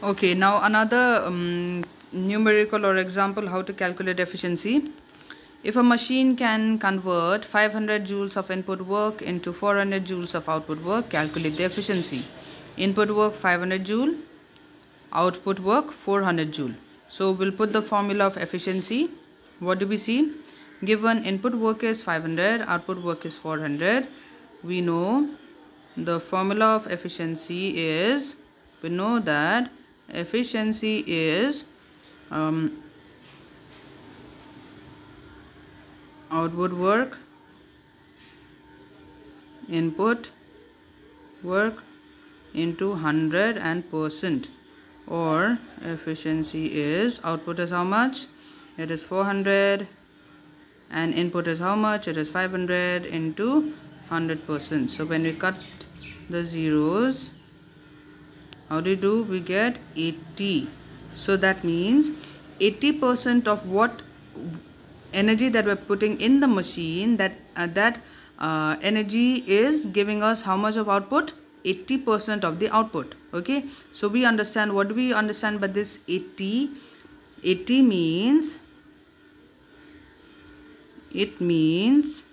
Okay, now another um, numerical or example how to calculate efficiency. If a machine can convert 500 joules of input work into 400 joules of output work, calculate the efficiency. Input work 500 joule, output work 400 joule. So we'll put the formula of efficiency. What do we see? Given input work is 500, output work is 400. We know the formula of efficiency is, we know that efficiency is um, output work input work into 100 and percent. Or efficiency is output is how much? It is 400 and input is how much? It is 500 into 100 percent. So when we cut the zeros how do you do? We get 80 so that means 80% of what energy that we're putting in the machine that uh, that uh, energy is giving us how much of output? 80% of the output okay? So we understand what do we understand by this 80 80 means it means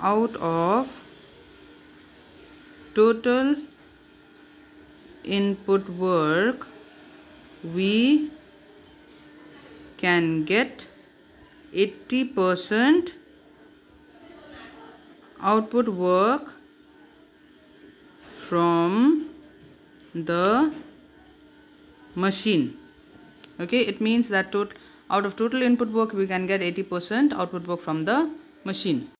out of total input work we can get 80% output work from the machine. Okay it means that out of total input work we can get 80% output work from the machine